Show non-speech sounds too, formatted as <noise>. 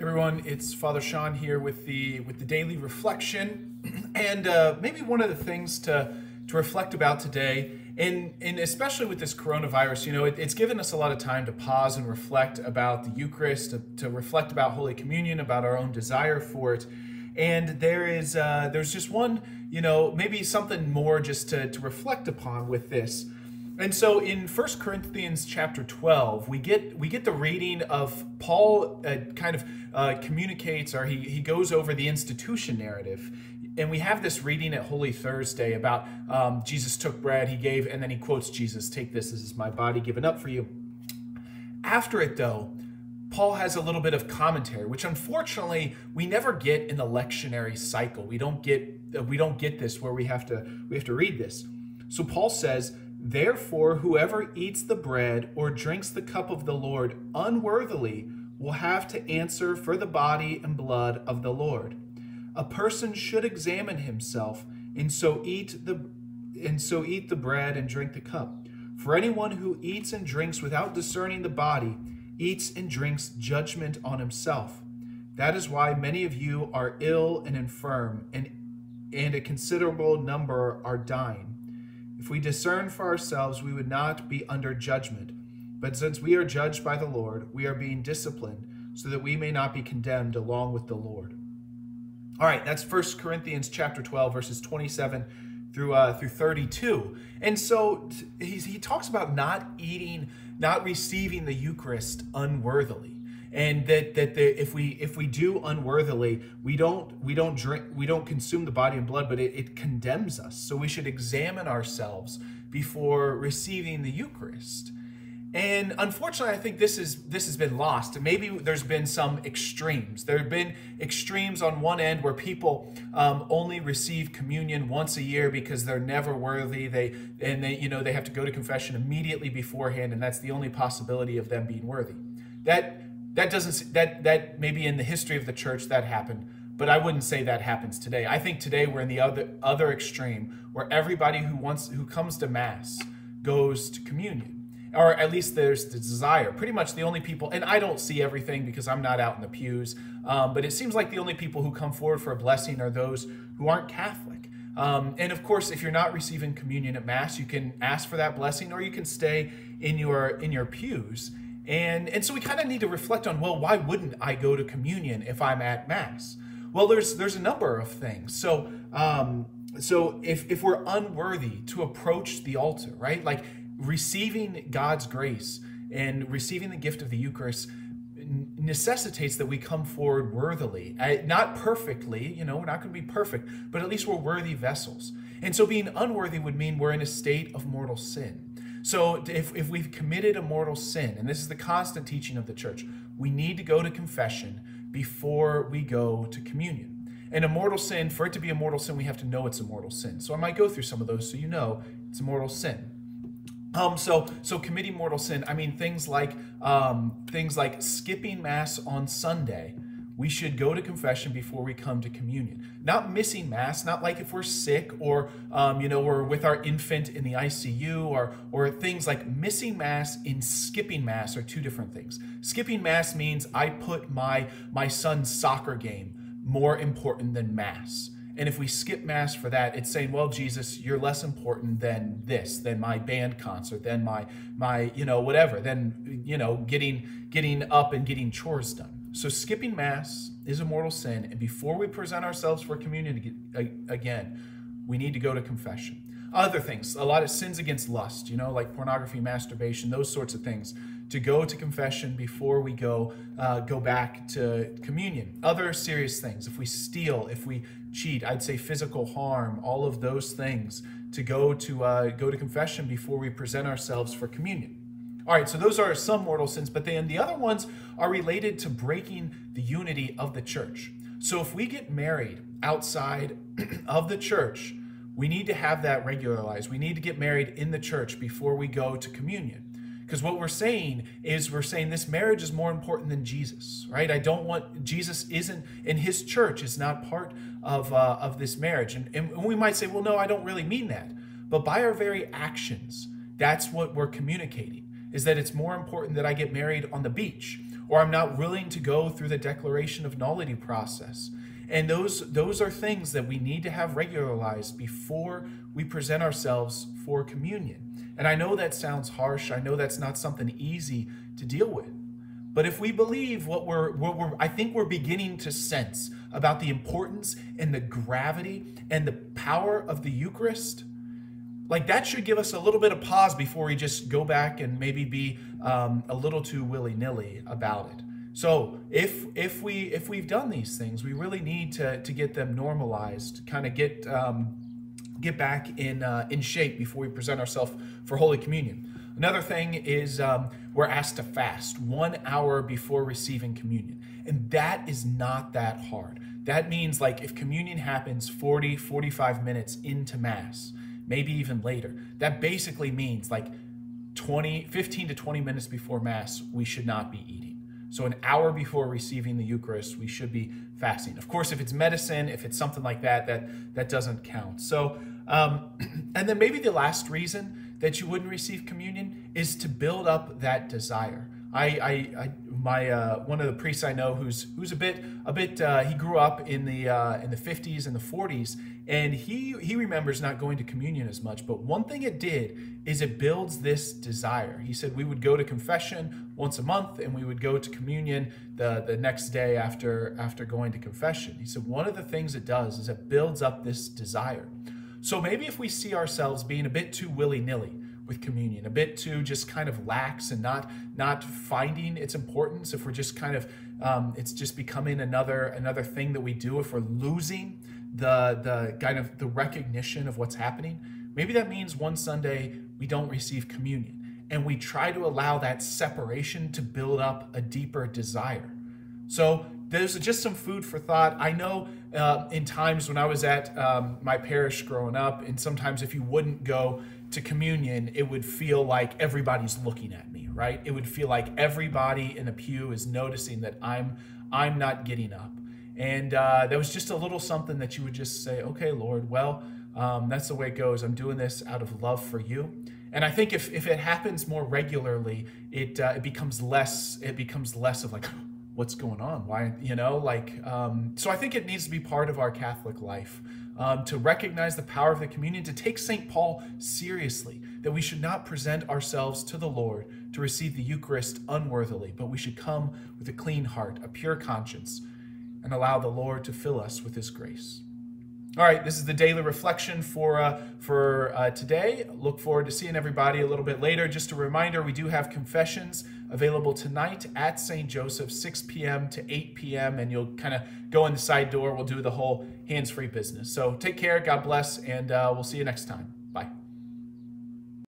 everyone, it's Father Sean here with the with the daily reflection, <clears throat> and uh, maybe one of the things to to reflect about today, and and especially with this coronavirus, you know, it, it's given us a lot of time to pause and reflect about the Eucharist, to, to reflect about Holy Communion, about our own desire for it, and there is uh, there's just one, you know, maybe something more just to to reflect upon with this. And so in 1 Corinthians chapter 12, we get we get the reading of Paul uh, kind of uh, communicates or he, he goes over the institution narrative. And we have this reading at Holy Thursday about um, Jesus took bread, he gave, and then he quotes Jesus, Take this, this is my body given up for you. After it, though, Paul has a little bit of commentary, which unfortunately we never get in the lectionary cycle. We don't get we don't get this where we have to we have to read this. So Paul says, Therefore, whoever eats the bread or drinks the cup of the Lord unworthily will have to answer for the body and blood of the Lord. A person should examine himself, and so eat the and so eat the bread and drink the cup. For anyone who eats and drinks without discerning the body eats and drinks judgment on himself. That is why many of you are ill and infirm, and, and a considerable number are dying. If we discern for ourselves, we would not be under judgment. But since we are judged by the Lord, we are being disciplined so that we may not be condemned along with the Lord. All right, that's 1 Corinthians chapter 12, verses 27 through uh, through 32. And so he, he talks about not eating, not receiving the Eucharist unworthily and that that the, if we if we do unworthily we don't we don't drink we don't consume the body and blood but it, it condemns us. So we should examine ourselves before receiving the eucharist. And unfortunately i think this is this has been lost. Maybe there's been some extremes. There have been extremes on one end where people um, only receive communion once a year because they're never worthy. They and they you know they have to go to confession immediately beforehand and that's the only possibility of them being worthy. That that doesn't that that maybe in the history of the church that happened, but I wouldn't say that happens today. I think today we're in the other other extreme where everybody who wants who comes to mass goes to communion. Or at least there's the desire. Pretty much the only people, and I don't see everything because I'm not out in the pews, um, but it seems like the only people who come forward for a blessing are those who aren't Catholic. Um, and of course, if you're not receiving communion at Mass, you can ask for that blessing, or you can stay in your in your pews and, and so we kind of need to reflect on, well, why wouldn't I go to communion if I'm at Mass? Well, there's there's a number of things. So um, so if, if we're unworthy to approach the altar, right? Like receiving God's grace and receiving the gift of the Eucharist necessitates that we come forward worthily, not perfectly, you know, we're not going to be perfect, but at least we're worthy vessels. And so being unworthy would mean we're in a state of mortal sin. So if, if we've committed a mortal sin, and this is the constant teaching of the church, we need to go to confession before we go to communion. And a mortal sin, for it to be a mortal sin, we have to know it's a mortal sin. So I might go through some of those so you know it's a mortal sin. Um, so so committing mortal sin, I mean things like um, things like skipping mass on Sunday we should go to confession before we come to communion. Not missing mass, not like if we're sick or um, you know we're with our infant in the ICU or or things like missing mass and skipping mass are two different things. Skipping mass means I put my my son's soccer game more important than mass. And if we skip mass for that, it's saying, well, Jesus, you're less important than this, than my band concert, than my my, you know, whatever, than you know, getting getting up and getting chores done. So skipping Mass is a mortal sin, and before we present ourselves for communion again, we need to go to confession. Other things, a lot of sins against lust, you know, like pornography, masturbation, those sorts of things, to go to confession before we go uh, go back to communion. Other serious things, if we steal, if we cheat, I'd say physical harm, all of those things, to go to uh, go to confession before we present ourselves for communion. All right, so those are some mortal sins, but then the other ones are related to breaking the unity of the church. So if we get married outside <clears throat> of the church, we need to have that regularized. We need to get married in the church before we go to communion. Because what we're saying is we're saying this marriage is more important than Jesus, right? I don't want Jesus isn't in his church is not part of uh, of this marriage, and, and we might say, well, no, I don't really mean that. But by our very actions, that's what we're communicating is that it's more important that I get married on the beach or I'm not willing to go through the declaration of nullity process. And those those are things that we need to have regularized before we present ourselves for communion. And I know that sounds harsh. I know that's not something easy to deal with. But if we believe what we're, what we're I think we're beginning to sense about the importance and the gravity and the power of the Eucharist, like that should give us a little bit of pause before we just go back and maybe be um, a little too willy-nilly about it. So if if we if we've done these things, we really need to to get them normalized, kind of get um, get back in uh, in shape before we present ourselves for Holy Communion. Another thing is um, we're asked to fast one hour before receiving communion, and that is not that hard. That means like if communion happens 40 45 minutes into mass, maybe even later, that basically means like 20 15 to 20 minutes before mass we should not be eating so, an hour before receiving the Eucharist, we should be fasting. Of course, if it's medicine, if it's something like that, that, that doesn't count. So, um, <clears throat> and then maybe the last reason that you wouldn't receive communion is to build up that desire. I, I, I my uh, one of the priests I know who's who's a bit a bit uh, he grew up in the uh, in the 50s and the 40s and he he remembers not going to communion as much but one thing it did is it builds this desire. He said we would go to confession once a month and we would go to communion the the next day after after going to confession. He said one of the things it does is it builds up this desire. So maybe if we see ourselves being a bit too willy-nilly with communion, a bit too just kind of lax and not not finding its importance. If we're just kind of um, it's just becoming another another thing that we do. If we're losing the the kind of the recognition of what's happening, maybe that means one Sunday we don't receive communion and we try to allow that separation to build up a deeper desire. So there's just some food for thought. I know uh, in times when I was at um, my parish growing up, and sometimes if you wouldn't go to communion, it would feel like everybody's looking at me, right? It would feel like everybody in the pew is noticing that I'm I'm not getting up, and uh, there was just a little something that you would just say, "Okay, Lord, well, um, that's the way it goes. I'm doing this out of love for you." And I think if, if it happens more regularly, it uh, it becomes less it becomes less of like <gasps> what's going on why you know like um, so i think it needs to be part of our catholic life um, to recognize the power of the communion to take st paul seriously that we should not present ourselves to the lord to receive the eucharist unworthily but we should come with a clean heart a pure conscience and allow the lord to fill us with his grace all right, this is the daily reflection for uh, for uh, today. Look forward to seeing everybody a little bit later. Just a reminder, we do have confessions available tonight at St. Joseph, 6 p.m. to 8 p.m., and you'll kind of go in the side door. We'll do the whole hands-free business. So take care, God bless, and uh, we'll see you next time.